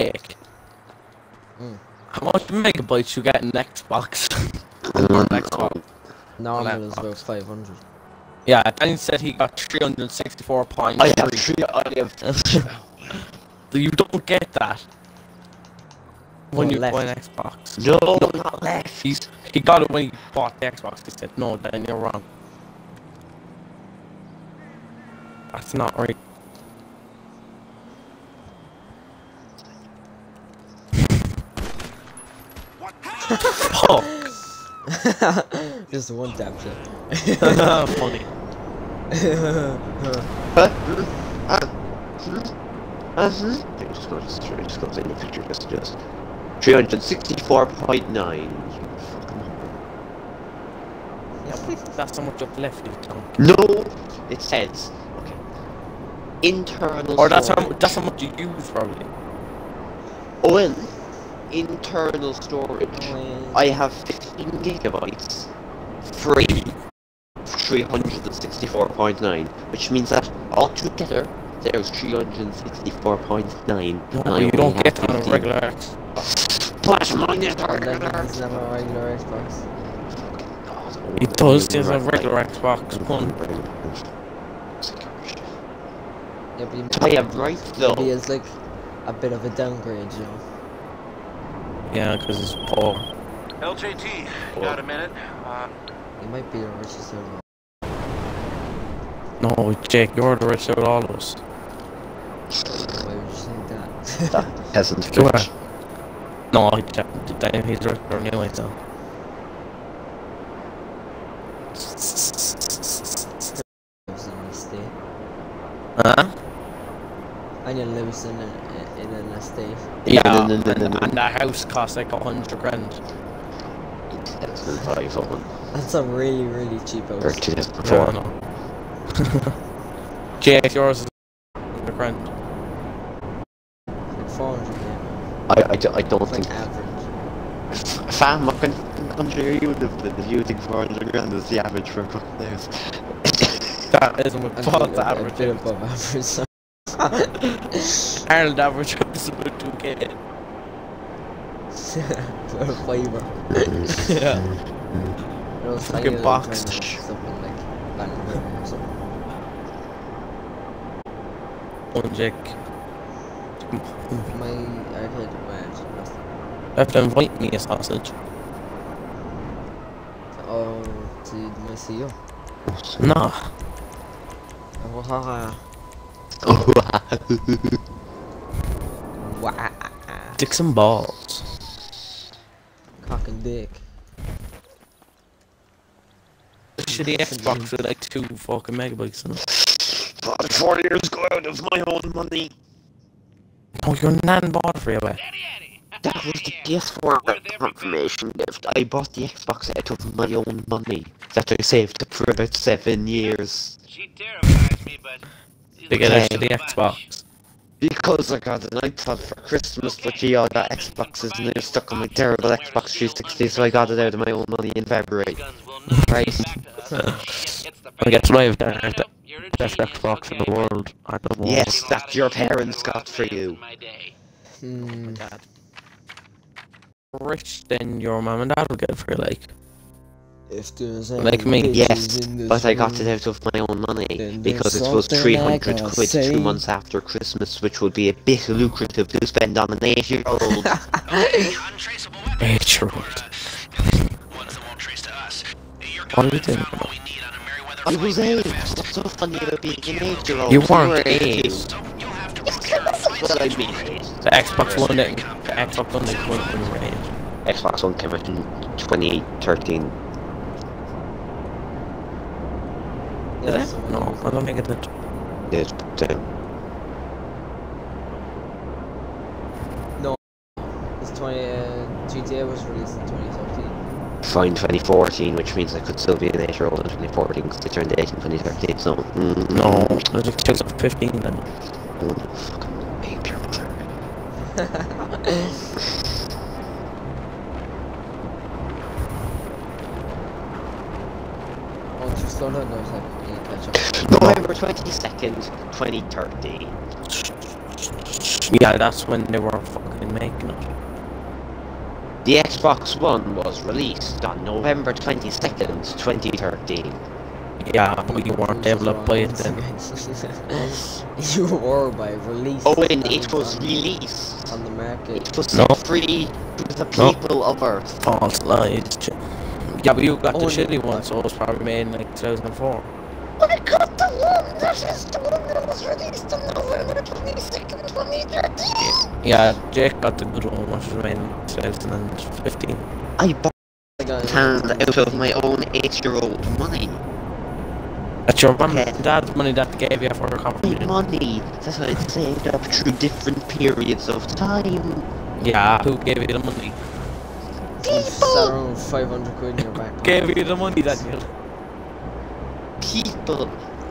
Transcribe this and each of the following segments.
Jake. Mm. How much megabytes you get in Xbox? On Xbox. Normal is laptop. about 500. Yeah, Danny said he got 364 points. I have three. I have. You don't get that when Oh, you left. buy an Xbox. No, no, not left. He's he got it when he bought the Xbox. He said, "No, Dan, you're wrong." That's not right. Just one tap shot. Funny. Just go, just, just goes in the picture, just, just. 364.9. Yeah, that's how much you've left, you don't. No! It says, okay. Internal Or that's how storage. mu- that's how much you use probably. Well, internal storage. I have 15 gigabytes. Free. 364.9. Which means that altogether, there's 364.9. No, you don't get that on a regular X. Plus minus And then regular. a regular Xbox. It does. There's a regular Xbox One. Yeah, but you I am right though. it's like a bit of a downgrade, you know. Yeah, because it's poor. LJT, got a minute? Uh, You might be the richest of all. No, Jake, you're the rich out of all of us. Why would you think that? Peasant You bitch. are. No, he definitely damn, he's rich or anyway, so. lives in an estate. Huh? Anya lives in, a, in an estate. Yeah, no, no, no, and, no, no. and that house costs like a hundred grand. That's a really, really cheap Or house. 2004. Yeah, I know. Jake, yours is a hundred grand. Like 400 yeah. I, I, do- I don't It's think. like average. Fam, what kind of country are you living in? If you think 400 grand is the average for a couple of days. That isn't what A Paul's bit- a average. bit is. above average. so- Ireland average is about 2k. For a fiver. yeah. Those Fucking tiny little box. tournaments, Something like Vancouver or something. One Jake. My arcade went. You have to invite me a sausage. Oh, to my CEO. Nah. Oh, haha. Wah. Dicks and balls. Cock and dick. Shitty Xbox with like two fucking megabytes in it. But four years go out of my own money. Oh, your nan bought it for you? That was the PS4 confirmation gift. I bought the Xbox out of my own money that I saved up for about seven years. she terrifies me, but... To get a Okay. shitty Xbox. Because I got an iPod for Christmas, but you all got Xboxes and they're stuck on my terrible Xbox 360, so I got it out of my own money in February. Guns will not Right. come back to us. It's the I guess what I've fact. the best Xbox in the world. I don't know. Yes, that your parents got for you. My. Hmm. Dad. Rich, then your mom and dad will get it for you, like. If there's Like me. bitches Yes, but I got it out of my own money because it was 300 quid say. two months after Christmas, which would be a bit lucrative to spend on an 8 year old. Okay, untraceable weapons. Eight year old. Ones that won't trace to us. Your What are you doing? are what we need on I was 8! What's so funny about being an 8 year old? You weren't eight. So you'll have to work your flight What I mean. The Xbox One, the Xbox One, that went when you. Xbox One came out in 2013. Did Yeah, it? No, I don't think it did. Yes, but, um, It's 20, uh, GTA was released in 2013. fine 2014, which means I could still be an 8 year old in 2014 because they turned 8 in 2013, so. Mm, No, it was like 2015 then. Oh, fucking ape your mother. Oh, just slow down those like you catch up. November 22nd, 2013. Yeah, that's when they were fucking making it. The Xbox One was released on November 22nd, 2013. Yeah, but you weren't able to buy it then. you were by release. Oh, and it was on- released. on the market. It was No. free to the No. people of Earth. False lies. Yeah, but you got the Oh, shitty one, so it was probably made in like 2004. Oh my the Yeah, Jake got the good one, which was made in 2015. I bought I got it hand out of my own eight-year-old money. That's your mum Okay. dad's money that gave you for your My confirmation. money that I saved up through different periods of time. Yeah, who gave you the money? People! around 500 quid in your back. Gave you the money, Daniel. People,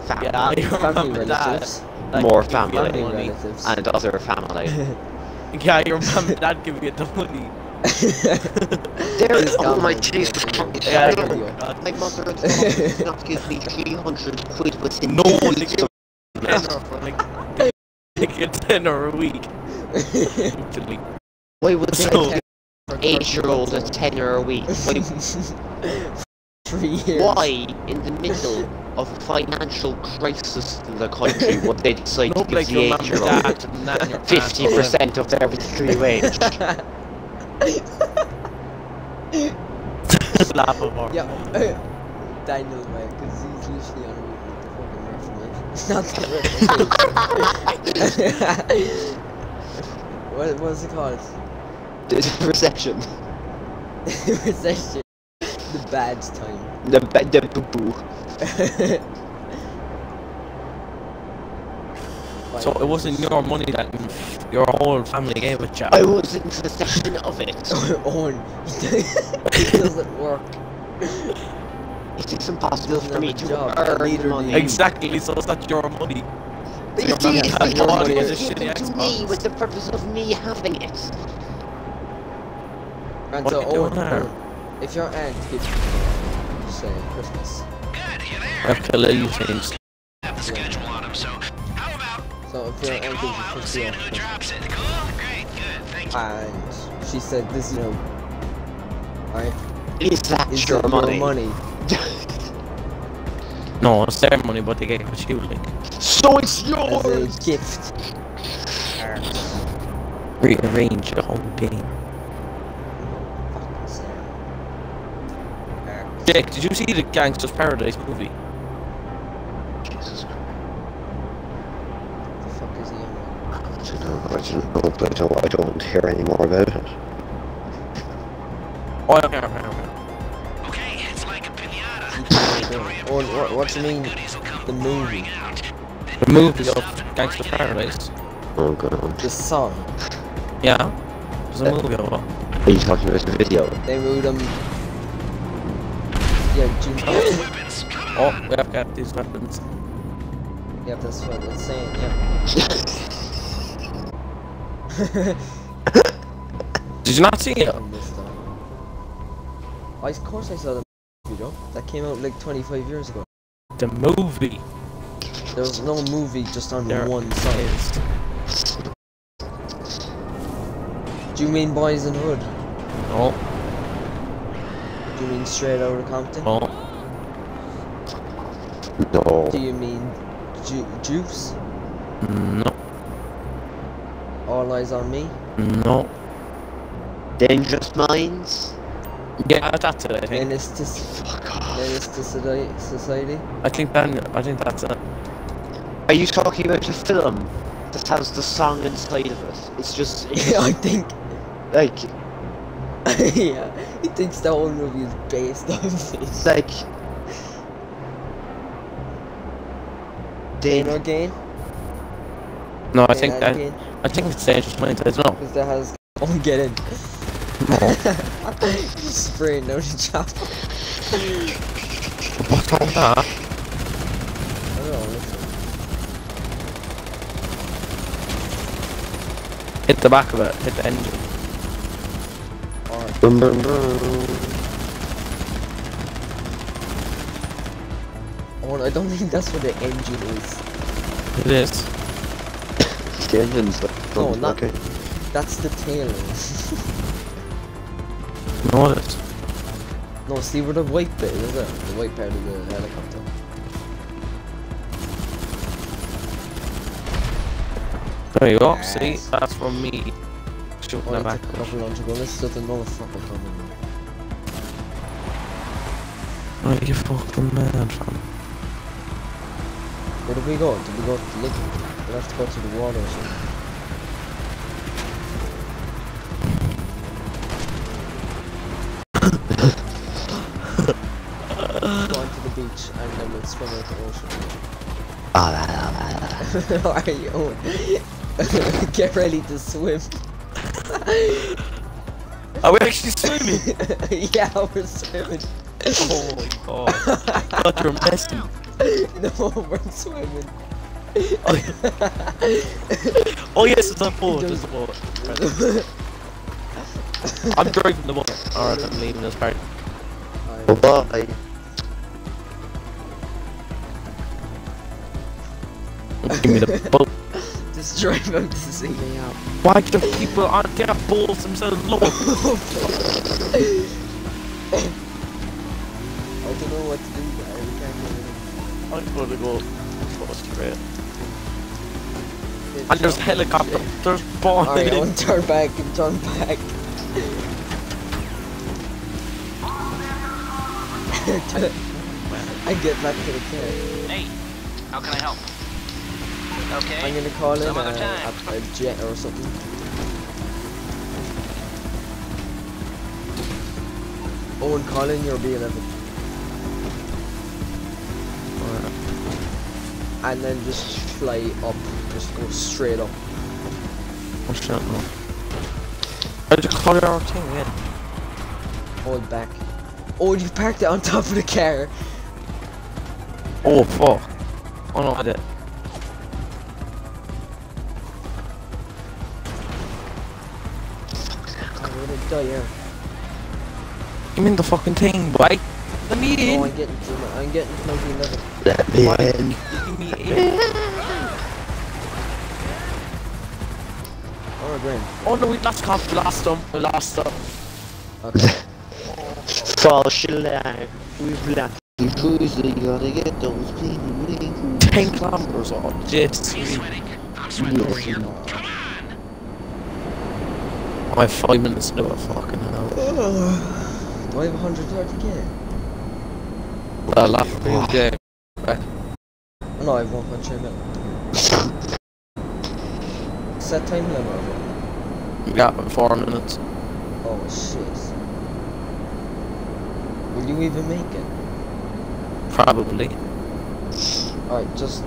family, Yeah, Family mum and dad. relatives. like, More give family. Family and other family. Yeah, your mum and dad give you the money. There is, oh my Jesus is Christ. Yeah, Yeah. My mother and father did not give me 300 quid within No one weeks a tenner for like, a tenner a week. Why would they So- give an eight-year-old a tenner a week? Why, Three years. why, in the middle of a financial crisis in the country, would they decide to give the your mum and eight-year-old dad and nan and your aunt. 50% of their weekly wage? Laugh about yeah, Daniel, man, because he's literally on route with the fucking Reformation. Not the Reformation. what what's it called? There's a recession. Recession. The bad time. The, ba- the boo-boo. So it wasn't your money that your whole family gave it, I was in possession of it. Owen, it doesn't work. It is impossible Doesn't for me to job, earn neither money. Exactly, so it's not your money. It your mum is had because money it was given to me with the purpose of me having it. And What so are you doing Owen. Owen, if your aunt gives you say Christmas, Good, you there? Okay, little things. Have the schedule on him, so how about so if your take aunt them gives all out you and 50 seeing off who drops it? Cool? Great, good, thank you. and she said this, you know, right? Is that Is your it money? your money? No, it's their money, but they gave it to you, like. So it's As a gift. Rearrange the whole game. Fucking Sarah. Jake, did you see the Gangster's Paradise movie? Jesus Christ. The fuck is he on? I don't know, I don't know, but I don't, I don't hear any more about it. Oh, okay, okay, okay. Okay, it's like a pinata. Or, or what do you mean? The movie. The movie of Gangster's Paradise. Oh god. The song. Yeah. There's a movie of it. Are you talking about the video? They moved them. Um, Yeah, do you know? Weapons, come Oh, we have got these weapons. Yeah, that's what it's saying, yeah. Did you not see it? I missed that. I, of course I saw the movie, though. That came out like 25 years ago. The movie. There was no movie just on There one side. is. Do you mean Boys in Hood? No, Do you mean Straight Outta Compton? no. No. Do you mean Ju- Juice? No, All Eyez on Me? no. Dangerous Minds? Yeah, that's it, I think. Menace to, Fuck off. Menace to Society? I think that, I think that's it. Are you talking about a film that has the song inside of it? It's just, it's Yeah, I think. like, yeah, he thinks the whole movie is based on it's this. like... Gain Dan- or Gain? No, I think that, Gain? I think it's Dangerous Minds, I don't know. Because that has. Oh, get in. No. Just spraying down the chop. What's wrong with that? I don't know, listen. Hit the back of it, hit the engine. Alright. Brum, brum, brum. Oh, I don't think that's what the engine is. It is. the engines. No, not- Okay. That's the tail. No, it's no, see where the white bit is it? The white part of the helicopter. There you go. See, that's from me shooting Oh, the I back. took a couple launch ago. This is the motherfucker coming. Oh, you fucking mad, fam. Where did we go? Did we go to look? We have to go to the water or something. go on to the beach and then we'll swim out the ocean. Ah, ah, ah, ah. Are you? Get ready to swim. Are we actually swimming? yeah, we're swimming. oh my god. I thought you were messing. no, we're swimming. Oh, oh yes, it's a boat. It's a boat. I'm driving the boat. Alright, I'm leaving this part. Bye. Give me the boat. Just drive out to sea. Why do people aren't their balls themselves low? I don't know what to do there. We can't do anything. I'm gonna go go straight. It's And there's not- helicopter. There's bombs. Alright, Owen, turn back and turn back. I get back to the car. Hey, how can I help? Okay. I'm gonna call in Some a, other uh, time. a, a jet or something. Owen, call in your B11. And then just fly up. Just go straight up. Oh shit, no. I just call your thing in. Hold back. Oh, you parked it on top of the car. Oh fuck. Oh no, I did. I'm gonna here. Give me the fucking thing, boy. Let me No. I'm getting to my, I'm getting to my B11. Let me Why? in. Give me in. Oh, Graham. Oh no, we lost comp. We lost them. We lost them. Okay. False alarm. We've left. You cruising, you gotta get those bleeding Ten kilometers on. Just. He's sweating. I'm sweating over. Yes. Come on. I have five minutes to do it. Fucking hell. Do I have 130k? Well, after the game. No, I have 1.3 million. Set time limit. We got four minutes. Oh shit. Will you even make it? Probably. Alright, just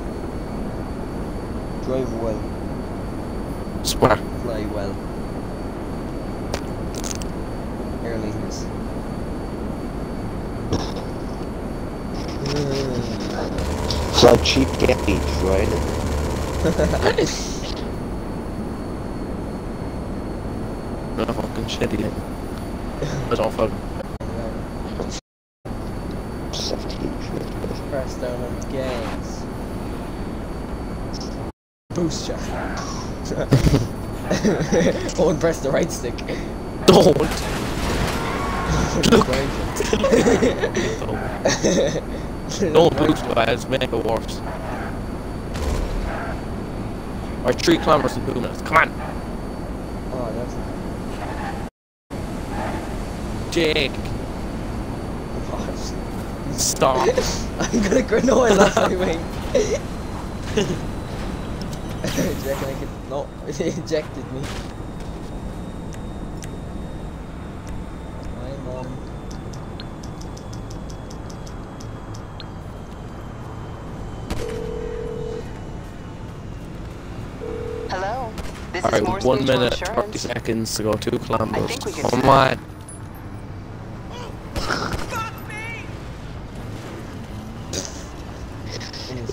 drive well, Swear. fly well. Airliness. Hmm. So cheap get beach, right? No fucking shit again. I don't fucking. Safety. Press down on the gas. Boost shot. oh, and press the right stick. Don't! No boost it worse. Or three kilometers in two minutes. Come on! Oh, that's. Jake! What? Stop! I'm gonna granola off my wing. Do I could? No, it ejected me. My. Hello. This is Alright, Morse one Mutual minute, 30 seconds to go two kilometers. think we can Come on! in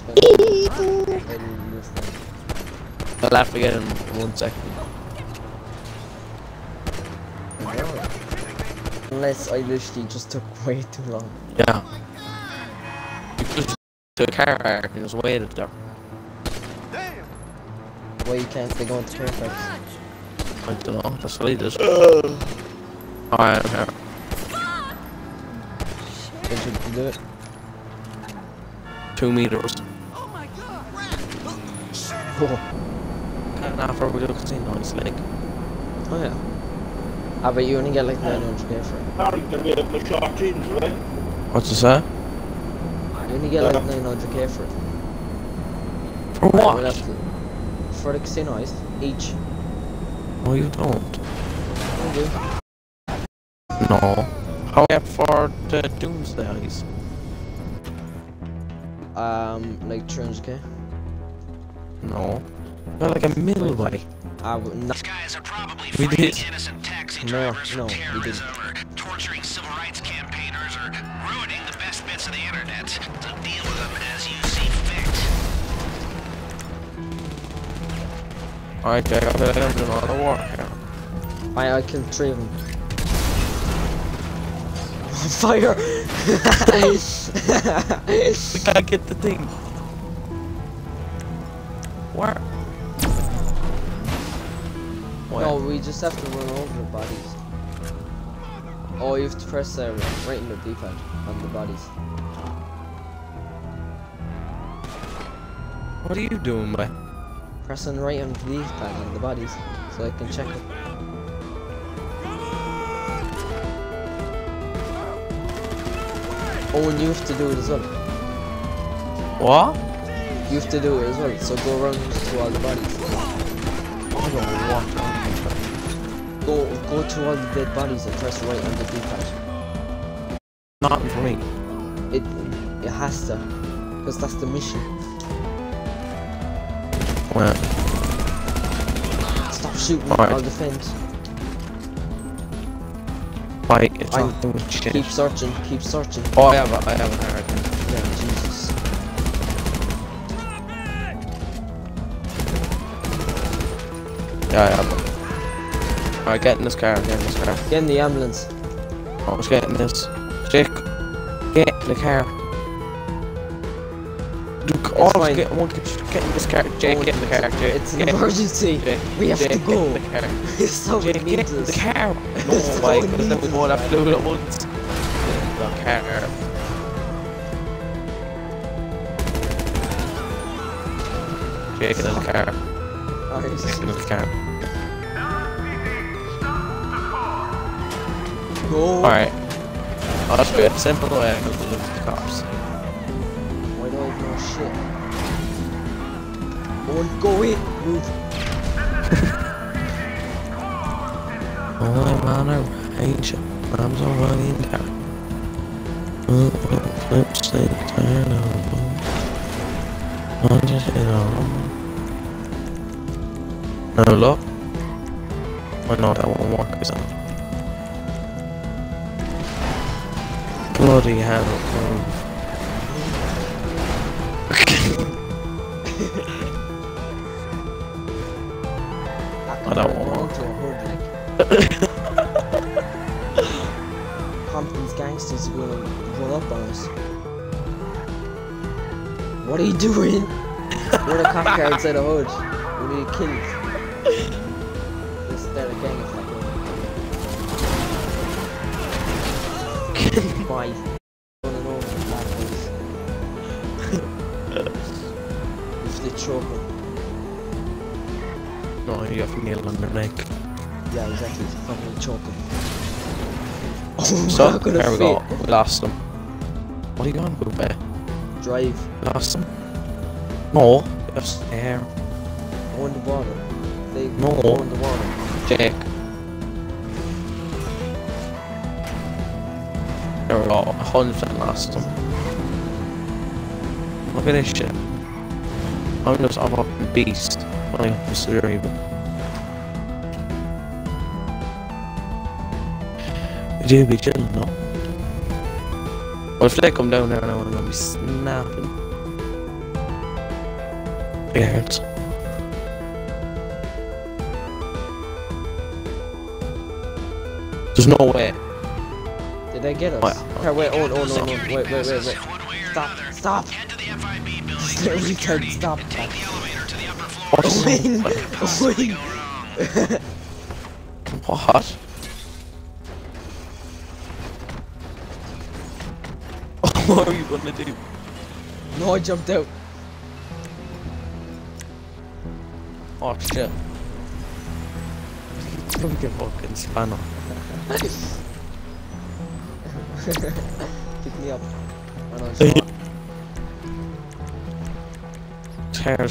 I didn't understand. I'll have to get in one second. Unless I literally just took way too long. Yeah. You just took a car park and just waited there. Why you can't they go into perfect? I don't know. That's what I did. Alright, I'm here. They should do it. Two meters. Oh, And after we do casino, it's like. oh yeah. Ah, but you only get like 900k for it. Harry can be up the short ends, right? What's it say? You only get like 900k for it. For Right, we'll what? to- For the casino heist, each. No, you don't. You do. No. How about for the Doomsday Heist? Um, like 300k. No. Got like a middle way. I would not. These guys are probably We did. innocent taxi No, drivers no, from we terrorism or torturing civil rights campaigners or ruining the best bits of the internet. So deal with them as you see fit. Alright, Jake, I'll let them do all the work here. I, I killed three of them. Fire! We gotta get the thing. We just have to run over the bodies. Oh, you have to press uh, right in the D-pad on the bodies. What are you doing, boy? Pressing right on the D-pad on the bodies, so I can check it. Oh, and you have to do it as well. What? You have to do it as well, so go around to all the bodies. I don't. Go, go to all the dead bodies and press right on the D-pad. Not for me. It, it has to, because that's the mission. Well, Stop shooting, Alright. I'll defend. why? It's I- not doing shit. Keep searching, keep searching. Oh, I have a, I have a hard Yeah, Jesus. Yeah, I have a. Alright, get in this car, get in this car. Get in the ambulance. I was getting this. Jake, get in the car. Dude, all of us fine. get, one, get, get in this car. Jake, Oh, get in the car. Jake, It's an emergency. Jake, We have Jake, to Get go. car. Someone Jake, get in the car. No, why? Because then we won't have to do it at once. Get in the car. Jake, get in the car. Jake, get in the car. Go. Alright. Oh, that's good. Simple way to go to the cops. Why do I have no shit? Go on, go in. Move. Oh, I'm on a range. I'm so running down. Oh, oh, flip, stick, turn over. I'm just hit on. No, look. Oh, no, that won't work, is it? Bloody hell. I don't want going to a hood, like. Compton's gangsters gonna run up on us. What are you doing? We're the cop car outside the hood. We need killed. Let's start a gang. Why? Over the black boys. If they choke him. No, you have to kneel on their neck. Yeah, exactly. Fucking choke him. Oh, So, there we go. We lost them. What are you going to do? Drive. Lost them? No. Just there. Go in the water. They No. go in the water. Jake. We go. 100% lost them. Look at this shit. I'm just I'm a beast. It comes to driving. Do be chilling, no? Well, if they come down there now, I'm gonna be snapping. It hurts. There's no way. Did they get us? What? Okay, wait, oh, no, no, no, wait, wait, wait, wait. one Stop, stop. Head to the FIB building Stop, for security stop. and take the elevator to the upper floor. What's Win! Win! What? what are you gonna do? No, I jumped out. Oh shit. Look at fucking spanner. Pick me up. When I'm shot.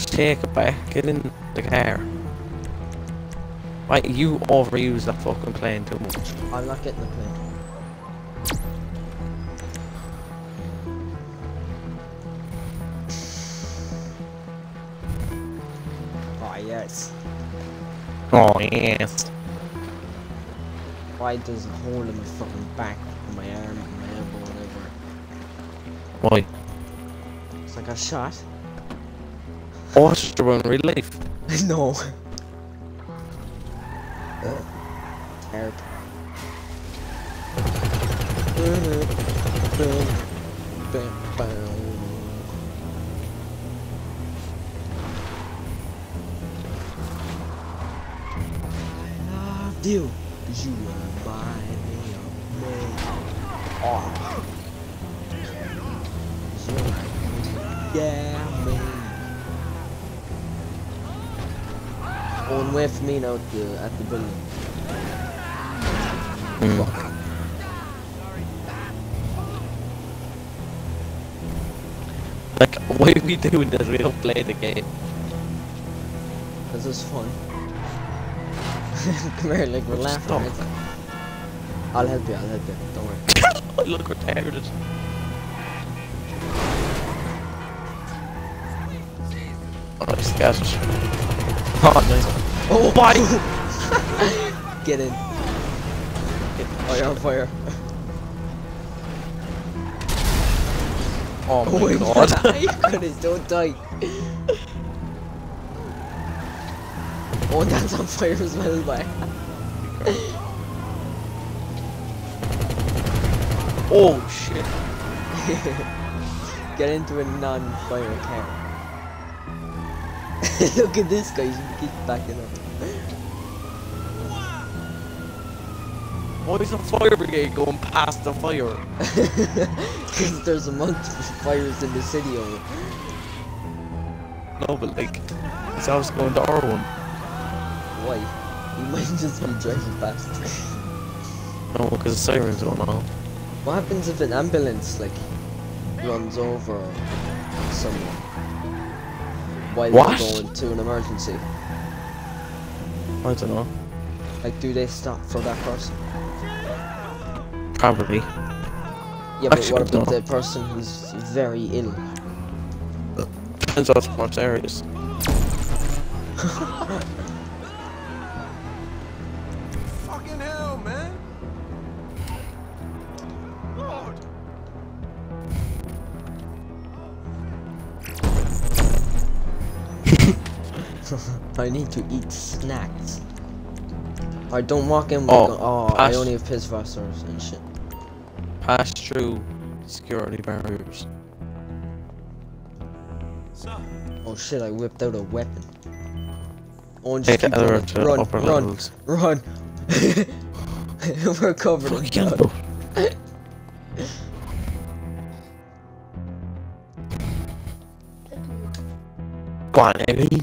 Take it back. Get in the car. Why you overuse that fucking plane too much? I'm not getting the plane. Oh yes. Oh yes. Why does a hole in my fucking back, my arm, my elbow, whatever? Why? It's like a shot. Oh, just around real life. no. Oh. Loved you, 'cause you me of me. Oh. Yeah. One way for me now at the, at the building. Mm. Like, why are we doing this? We don't play the game. Cause it's fun. Come here, like we're laughing. Stop. It's like, I'll help you. I'll help you. Don't worry. I look retarded. Oh, nice catch. Oh, nice. Oh Why? Get in. Oh, you're on fire. Oh Oh my my god. god. don't die. Oh, that's on fire as well, bye. oh shit. Get into a non-fire car. Look at this guy, he keeps backing up. Why is the fire brigade going past the fire? Because there's a multiple fires in the city over. No, but like, it's always going to our one. Why? You might just be driving past. No, because the sirens going on. What happens if an ambulance, like, runs over someone? While What? they're going to an emergency? I don't know. Like, do they stop for that person? Probably. Yeah, but Actually, what about the person who's very ill? Depends on what areas. I need to eat snacks. Alright, don't walk in oh, with Oh. Oh, I only have piss vessels and shit. Pass through security barriers. Oh shit, I whipped out a weapon. Oh, Take just the keep elevator upper run, levels. run, run. We're covered in Fuck you. blood. Go on, Eddie.